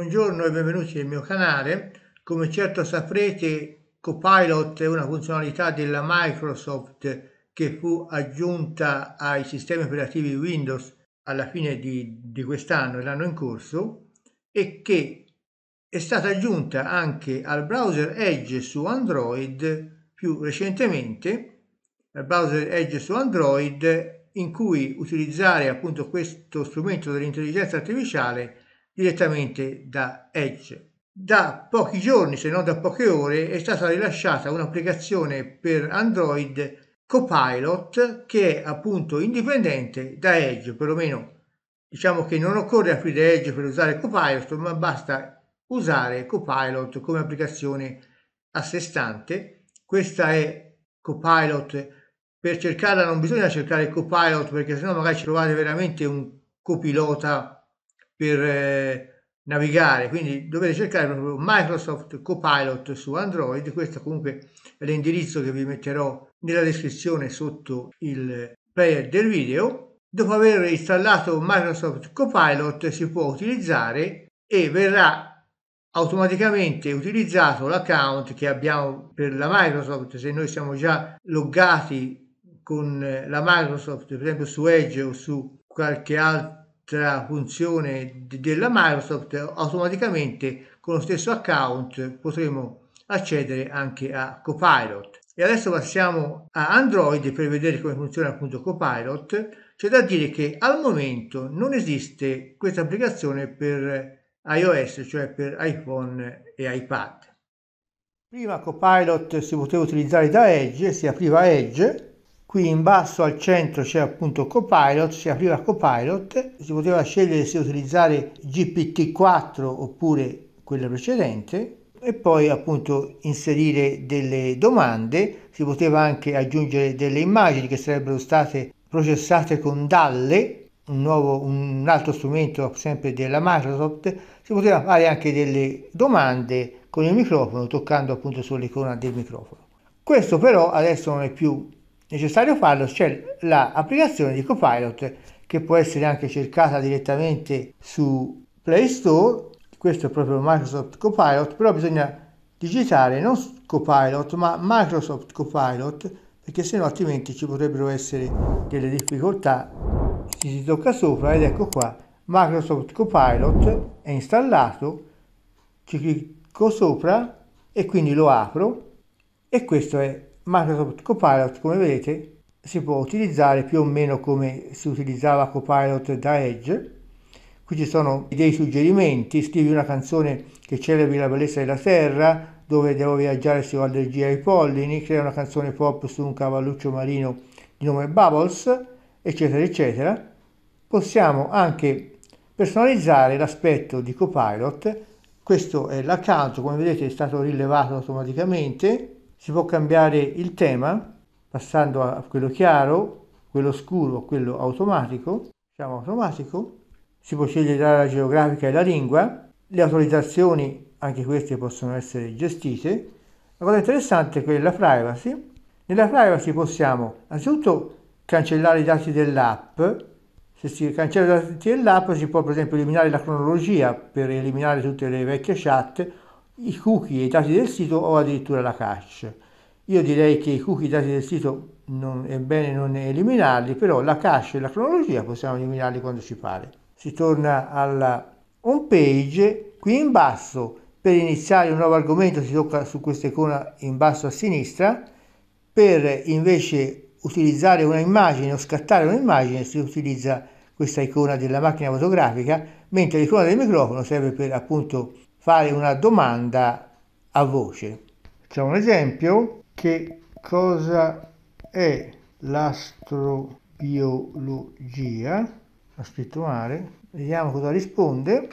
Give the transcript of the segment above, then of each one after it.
Buongiorno e benvenuti nel mio canale. Come certo saprete, Copilot è una funzionalità della Microsoft che fu aggiunta ai sistemi operativi Windows alla fine di, di quest'anno, l'anno in corso, e che è stata aggiunta anche al browser Edge su Android più recentemente, al browser Edge su Android in cui utilizzare appunto questo strumento dell'intelligenza artificiale direttamente da Edge. Da pochi giorni, se non da poche ore, è stata rilasciata un'applicazione per Android Copilot che è appunto indipendente da Edge, perlomeno diciamo che non occorre aprire Edge per usare Copilot, ma basta usare Copilot come applicazione a sé stante. Questa è Copilot. Per cercarla non bisogna cercare Copilot perché sennò magari ci trovate veramente un copilota per eh, navigare, quindi dovete cercare proprio Microsoft Copilot su Android, questo comunque è l'indirizzo che vi metterò nella descrizione sotto il player del video. Dopo aver installato Microsoft Copilot si può utilizzare e verrà automaticamente utilizzato l'account che abbiamo per la Microsoft. Se noi siamo già loggati con la Microsoft per esempio su Edge o su qualche altro tra funzione della Microsoft automaticamente con lo stesso account potremo accedere anche a Copilot. E adesso passiamo a Android per vedere come funziona appunto Copilot. C'è da dire che al momento non esiste questa applicazione per iOS, cioè per iPhone e iPad. Prima Copilot si poteva utilizzare da Edge, si apriva Edge Qui in basso al centro c'è appunto Copilot, si apriva Copilot, si poteva scegliere se utilizzare GPT-4 oppure quella precedente e poi appunto inserire delle domande, si poteva anche aggiungere delle immagini che sarebbero state processate con Dalle, un, nuovo, un altro strumento sempre della Microsoft, si poteva fare anche delle domande con il microfono toccando appunto sull'icona del microfono. Questo però adesso non è più necessario farlo c'è l'applicazione di Copilot che può essere anche cercata direttamente su Play Store. Questo è proprio Microsoft Copilot però bisogna digitare non Copilot ma Microsoft Copilot perché sennò altrimenti ci potrebbero essere delle difficoltà. Si tocca sopra ed ecco qua Microsoft Copilot è installato. Ci clicco sopra e quindi lo apro. E questo è Microsoft Copilot, come vedete, si può utilizzare più o meno come si utilizzava Copilot da Edge. Qui ci sono dei suggerimenti, scrivi una canzone che celebri la bellezza della terra, dove devo viaggiare se ho allergia ai pollini, crea una canzone pop su un cavalluccio marino di nome Bubbles, eccetera, eccetera. Possiamo anche personalizzare l'aspetto di Copilot. Questo è l'account, come vedete è stato rilevato automaticamente si può cambiare il tema passando a quello chiaro, quello scuro, quello automatico, diciamo automatico, si può scegliere l'area geografica e la lingua, le autorizzazioni anche queste possono essere gestite. La cosa interessante è quella privacy. Nella privacy possiamo anzitutto cancellare i dati dell'app. Se si cancella i dati dell'app si può per esempio eliminare la cronologia per eliminare tutte le vecchie chat i cookie e i dati del sito o addirittura la cache. Io direi che i cookie e i dati del sito non, è bene non eliminarli, però la cache e la cronologia possiamo eliminarli quando ci pare. Si torna alla home page, qui in basso per iniziare un nuovo argomento si tocca su questa icona in basso a sinistra, per invece utilizzare una immagine o scattare un'immagine si utilizza questa icona della macchina fotografica, mentre l'icona del microfono serve per appunto fare una domanda a voce. C'è un esempio che cosa è l'astrobiologia? Ha scritto male. Vediamo cosa risponde.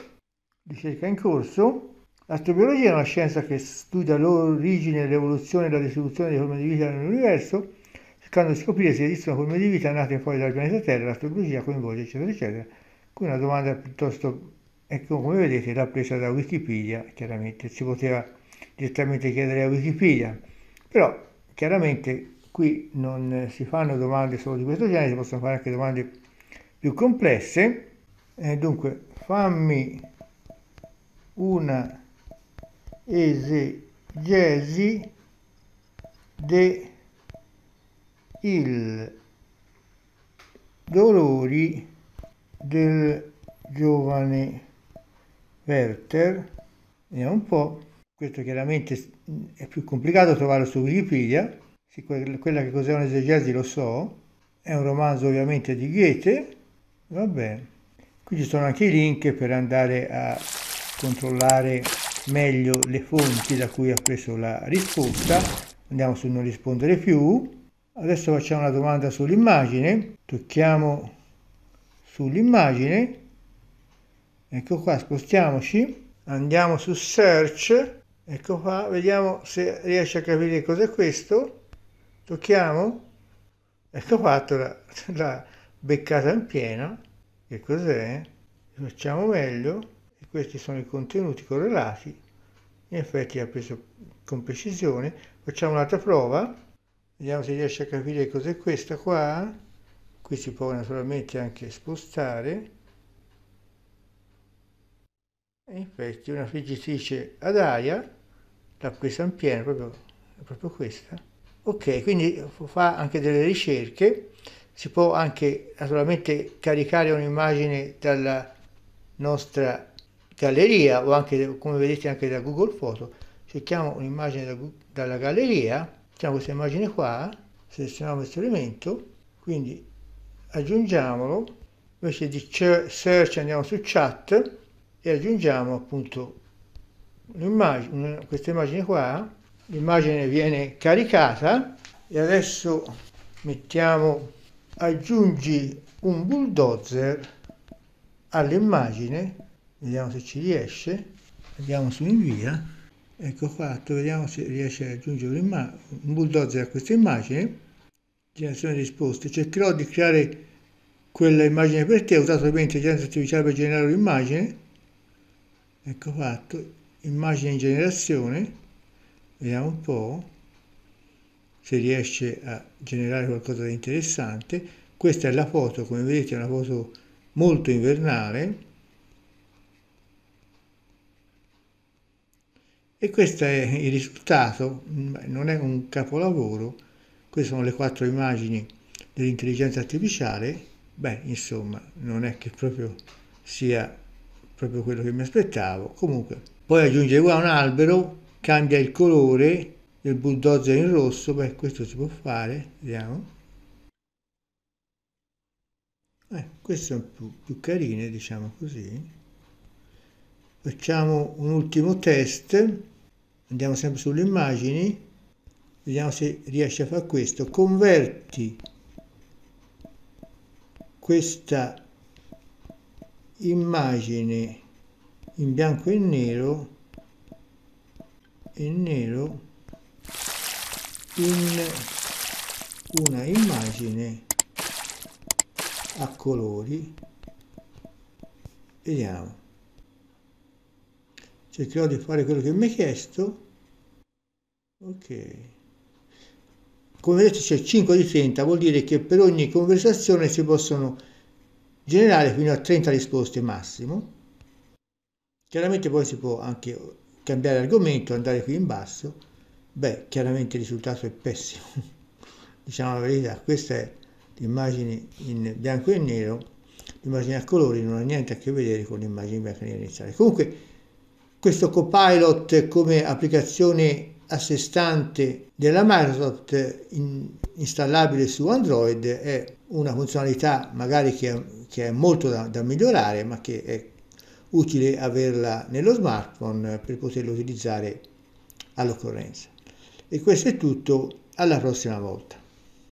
Ricerca in corso. L'astrobiologia è una scienza che studia l'origine, l'evoluzione e la distribuzione delle forme di vita nell'universo, cercando di scoprire se esistono forme di vita nate fuori dal pianeta Terra. L'astrobiologia coinvolge, eccetera, eccetera. Qui una domanda piuttosto Ecco, come vedete l'ha presa da Wikipedia, chiaramente si poteva direttamente chiedere a Wikipedia, però chiaramente qui non si fanno domande solo di questo genere, si possono fare anche domande più complesse. Eh, dunque, fammi una esegesi de il dolori del giovane Werther. Vediamo un po'. Questo chiaramente è più complicato trovarlo su Wikipedia. quella che cos'è un'esegesi lo so. È un romanzo ovviamente di Goethe. Va bene. Qui ci sono anche i link per andare a controllare meglio le fonti da cui ha preso la risposta. Andiamo su non rispondere più. Adesso facciamo una domanda sull'immagine. Tocchiamo sull'immagine. Ecco qua, spostiamoci. Andiamo su search. Ecco qua, vediamo se riesce a capire cos'è questo. Tocchiamo. Ecco fatto la, la beccata in piena. Che cos'è? Facciamo meglio questi sono i contenuti correlati, in effetti ha preso con precisione. Facciamo un'altra prova, vediamo se riesce a capire cos'è questa qua. Qui si può naturalmente anche spostare. In effetti una friggitrice ad aria, l'ha presa in pieno, proprio, proprio questa. Ok, quindi fa anche delle ricerche, si può anche naturalmente caricare un'immagine dalla nostra galleria o anche come vedete anche da Google Photo. Cerchiamo un'immagine da, dalla galleria. Mettiamo questa immagine qua selezioniamo questo elemento. Quindi aggiungiamolo. Invece di search andiamo su chat e aggiungiamo appunto questa immagine qua l'immagine viene caricata e adesso mettiamo aggiungi un bulldozer all'immagine vediamo se ci riesce andiamo su invia ecco fatto vediamo se riesce a aggiungere un bulldozer a questa immagine generazione di risposte cercherò di creare quella immagine per te ho usato l'intelligenza artificiale per generare un'immagine ecco fatto immagine in generazione vediamo un po' se riesce a generare qualcosa di interessante. Questa è la foto come vedete è una foto molto invernale. E questo è il risultato, non è un capolavoro, queste sono le quattro immagini dell'intelligenza artificiale, beh insomma non è che proprio sia proprio quello che mi aspettavo, comunque poi aggiungere qua un albero, cambia il colore del bulldozer in rosso, beh questo si può fare, vediamo. Eh, queste sono più, più carine, diciamo così. Facciamo un ultimo test. Andiamo sempre sulle immagini. Vediamo se riesce a fare questo. Converti questa immagine in bianco e nero e nero in una immagine a colori. Vediamo. Cercherò di fare quello che mi hai chiesto. Ok. Come vedete c'è 5 di 30 vuol dire che per ogni conversazione si possono generare fino a 30 risposte massimo. Chiaramente poi si può anche cambiare argomento andare qui in basso. Beh chiaramente il risultato è pessimo. Diciamo la verità questa è l'immagine in bianco e nero. L'immagine a colori non ha niente a che vedere con l'immagine in bianco e nero iniziale. Comunque questo Copilot come applicazione a sé stante della Microsoft in, installabile su Android è una funzionalità magari che che è molto da, da, migliorare ma che è utile averla nello smartphone per poterlo utilizzare all'occorrenza. E questo è tutto, alla prossima volta.